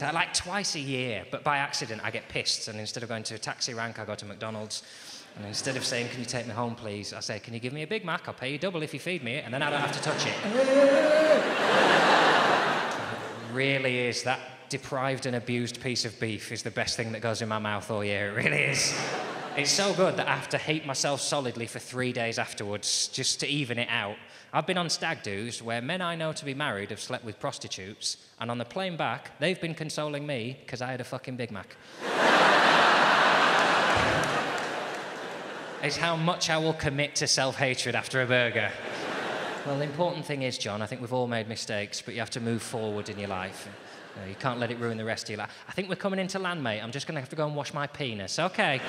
like twice a year, but by accident I get pissed, and instead of going to a taxi rank, I go to McDonald's. And instead of saying, Can you take me home, please? I say, Can you give me a Big Mac? I'll pay you double if you feed me it, and then I don't have to touch it. it really is. That deprived and abused piece of beef is the best thing that goes in my mouth all year. It really is. It's so good that I have to hate myself solidly for three days afterwards just to even it out. I've been on stag do's where men I know to be married have slept with prostitutes, and on the plane back, they've been consoling me because I had a fucking Big Mac. it's how much I will commit to self hatred after a burger. Well, the important thing is, Jon, I think we've all made mistakes, but you have to move forward in your life. You, know, you can't let it ruin the rest of your life. I think we're coming into land, mate. I'm just going to have to go and wash my penis. Okay.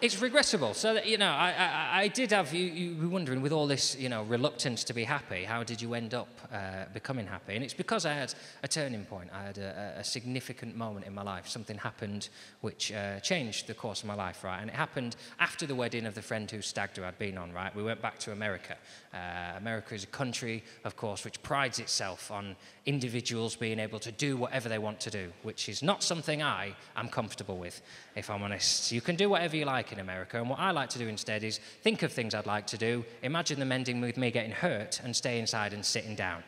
It's regrettable. So that, you know, I, I, I did have you, you were wondering with all this, you know, reluctance to be happy, how did you end up uh, becoming happy? And it's because I had a turning point. I had a, a significant moment in my life. Something happened which uh, changed the course of my life, right? And it happened after the wedding of the friend who stag do I'd been on, right? We went back to America. Uh, America is a country, of course, which prides itself on individuals being able to do whatever they want to do, which is not something I am comfortable with, if I'm honest. You can do whatever you like in America, and what I like to do instead is think of things I'd like to do, imagine them ending with me getting hurt, and stay inside and sitting down.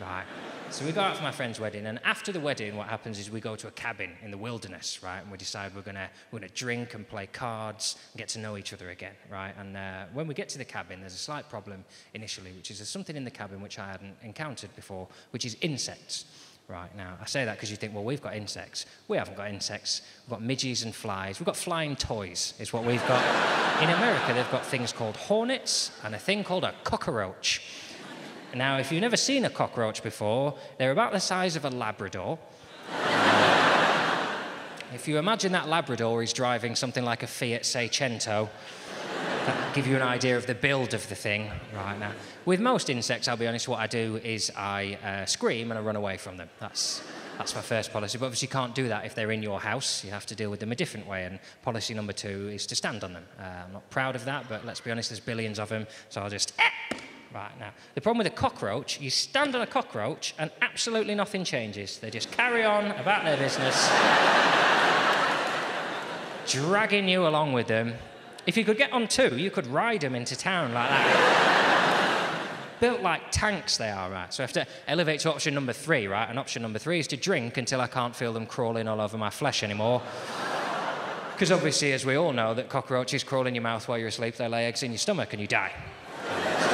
Right. So we go out for my friend's wedding, and after the wedding, what happens is we go to a cabin in the wilderness, right? And we decide we're gonna we're gonna drink and play cards and get to know each other again, right? And uh, when we get to the cabin, there's a slight problem initially, which is there's something in the cabin which I hadn't encountered before, which is insects. Right now, I say that because you think, well, we've got insects. We haven't got insects. We've got midges and flies. We've got flying toys, is what we've got. in America, they've got things called hornets and a thing called a cockroach. Now, if you've never seen a cockroach before, they're about the size of a Labrador. if you imagine that Labrador is driving something like a Fiat Seicento, give you an idea of the build of the thing right now. With most insects, I'll be honest, what I do is I uh, scream and I run away from them. That's, that's my first policy. But obviously, you can't do that if they're in your house. You have to deal with them a different way. And policy number two is to stand on them. Uh, I'm not proud of that, but let's be honest, there's billions of them. So I'll just. Eh! Right now, the problem with a cockroach, you stand on a cockroach and absolutely nothing changes. They just carry on about their business, dragging you along with them. If you could get on two, you could ride them into town like that. Built like tanks, they are, right? So I have to elevate to option number three, right? And option number three is to drink until I can't feel them crawling all over my flesh anymore. Because obviously, as we all know, that cockroaches crawl in your mouth while you're asleep, they lay eggs in your stomach and you die.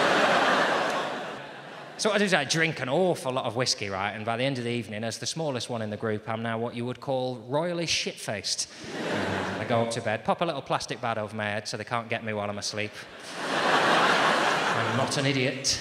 So what I do is I drink an awful lot of whiskey, right? And by the end of the evening, as the smallest one in the group, I'm now what you would call royally shit-faced. I go up to bed, pop a little plastic bag over my head so they can't get me while I'm asleep. I'm not an idiot.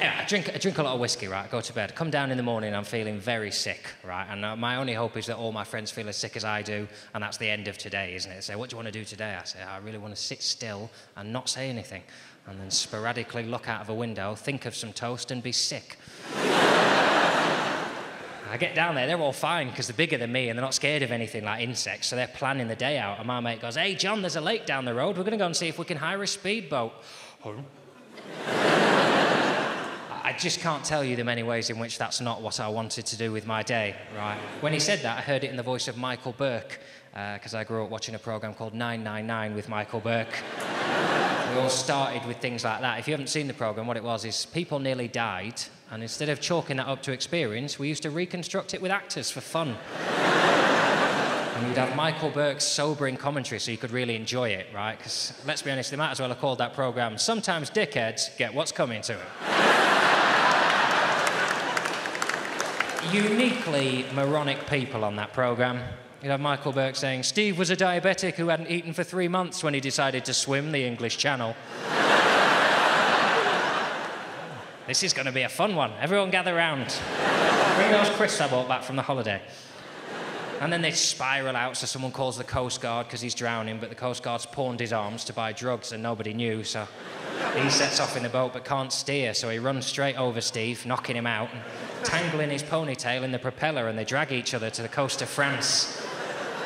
I drink, I drink a lot of whiskey, right? I go to bed. Come down in the morning, I'm feeling very sick, right? And uh, my only hope is that all my friends feel as sick as I do, and that's the end of today, isn't it? They say, What do you want to do today? I say, I really want to sit still and not say anything and then sporadically look out of a window, think of some toast, and be sick. I get down there, they're all fine because they're bigger than me and they're not scared of anything like insects, so they're planning the day out. And my mate goes, Hey, Jon, there's a lake down the road. We're going to go and see if we can hire a speedboat. I just can't tell you the many ways in which that's not what I wanted to do with my day, right? When he said that, I heard it in the voice of Michael Buerk, because uh, I grew up watching a program called 999 with Michael Buerk. We all started with things like that. If you haven't seen the program, what it was is people nearly died, and instead of chalking that up to experience, we used to reconstruct it with actors for fun. and you'd have Michael Buerk's sobering commentary so you could really enjoy it, right? Because let's be honest, they might as well have called that program Sometimes Dickheads Get What's Coming to Them. Uniquely moronic people on that program. You'd have Michael Buerk saying, Steve was a diabetic who hadn't eaten for three months when he decided to swim the English Channel. this is going to be a fun one. Everyone gather round. Bring those crisps I bought back from the holiday. And then they spiral out, so someone calls the Coast Guard because he's drowning, but the Coast Guard's pawned his arms to buy drugs and nobody knew, so he sets off in the boat but can't steer, so he runs straight over Steve, knocking him out, tangling his ponytail in the propeller, and they drag each other to the coast of France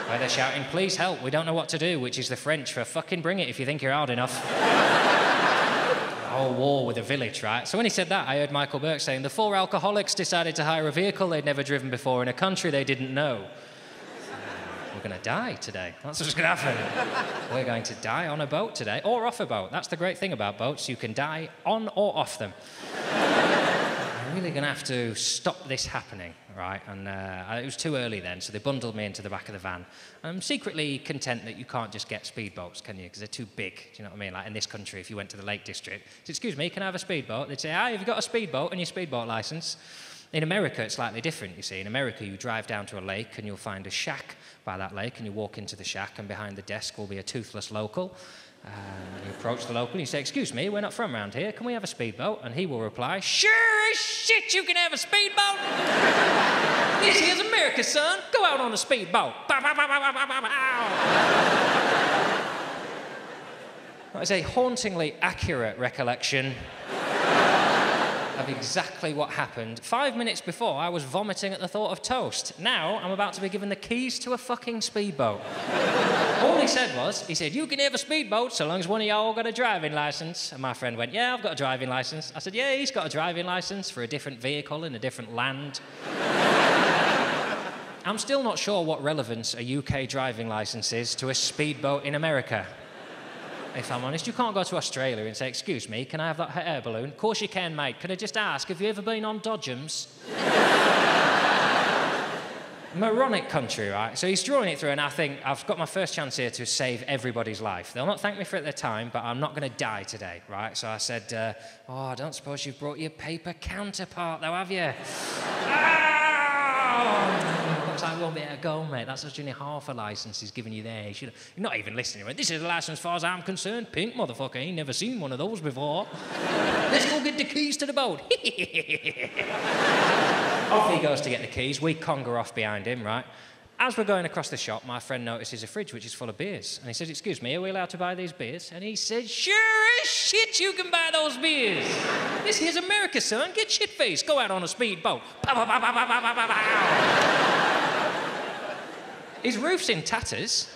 where they're shouting, Please help, we don't know what to do, which is the French for fucking bring it if you think you're hard enough. whole war with a village, right? So when he said that, I heard Michael Buerk saying the four alcoholics decided to hire a vehicle they'd never driven before in a country they didn't know. We're going to die today. That's what's going to happen. We're going to die on a boat today, or off a boat. That's the great thing about boats. You can die on or off them. I'm really going to have to stop this happening, right? And uh, it was too early then, so they bundled me into the back of the van. I'm secretly content that you can't just get speedboats, can you? Because they're too big. Do you know what I mean? Like in this country, if you went to the Lake District, so, excuse me, can I have a speedboat? They'd say, "Hi, have you got a speedboat and your speedboat license?" In America, it's slightly different, you see. In America, you drive down to a lake and you'll find a shack by that lake, and you walk into the shack, and behind the desk will be a toothless local. Um, you approach the local and you say, Excuse me, we're not from around here. Can we have a speedboat? And he will reply, Sure as shit, you can have a speedboat. this is America, son. Go out on a speedboat. That is a hauntingly accurate recollection of exactly what happened. Five minutes before, I was vomiting at the thought of toast. Now, I'm about to be given the keys to a fucking speedboat. all he said was, he said, You can have a speedboat so long as one of y'all got a driving license. And my friend went, Yeah, I've got a driving license. I said, Yeah, he's got a driving license for a different vehicle in a different land. I'm still not sure what relevance a UK driving license is to a speedboat in America if I'm honest. You can't go to Australia and say, Excuse me, can I have that air balloon? Of course you can, mate. Can I just ask, have you ever been on Dodgems? Moronic country, right? So he's drawing it through, and I think I've got my first chance here to save everybody's life. They'll not thank me for it at the time, but I'm not going to die today, right? So I said, uh, Oh, I don't suppose you've brought your paper counterpart, though, have you? oh! Looks like I won't be able to go, mate. That's only half a license he's giving you there. You should you're not even listening. Right? This is a license as far as I'm concerned. Pink motherfucker. Ain't never seen one of those before. Let's go get the keys to the boat. off he goes to get the keys. We conger off behind him, right? As we're going across the shop, my friend notices a fridge which is full of beers. And he says, Excuse me, are we allowed to buy these beers? And he says, Sure as shit you can buy those beers. this here's America, son. Get shit faced. Go out on a speedboat. His roof's in tatters.